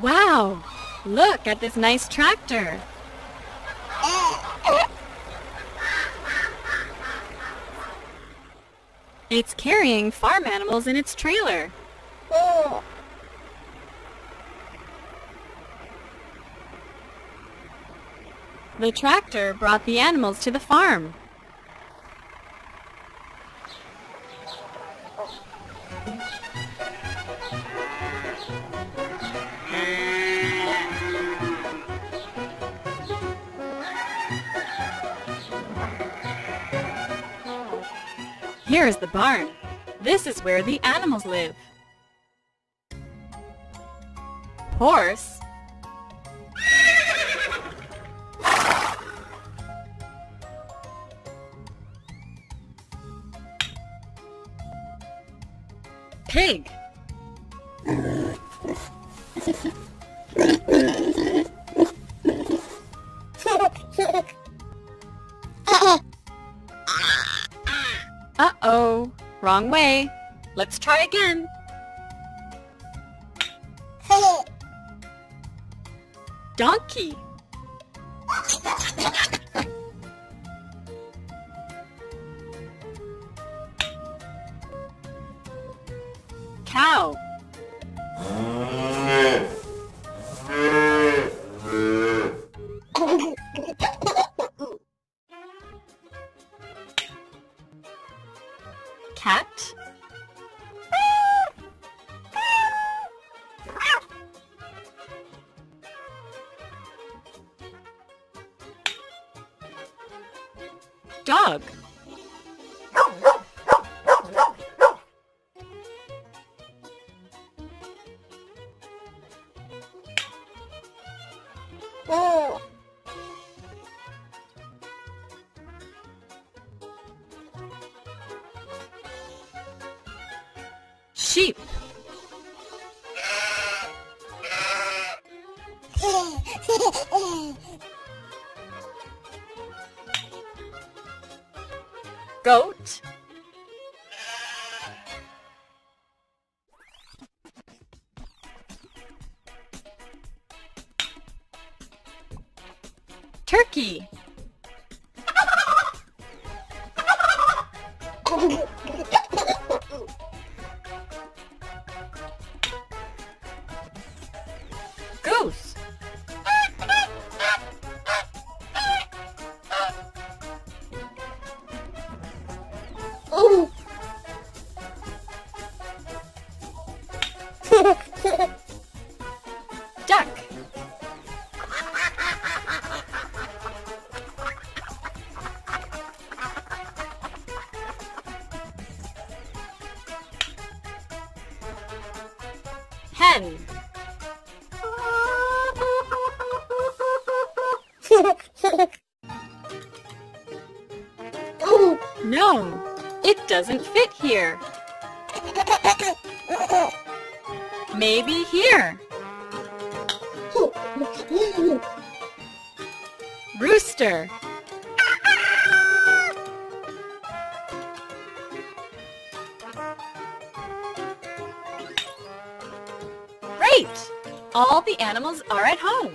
Wow! Look at this nice tractor. It's carrying farm animals in its trailer. The tractor brought the animals to the farm. Here is the barn. This is where the animals live. Horse. Pig. Wrong way. Let's try again. Donkey. Cow. Cat. Dog. Sheep. Goat. Turkey. Hen. No, it doesn't fit here. Maybe here. Rooster. Great! All the animals are at home.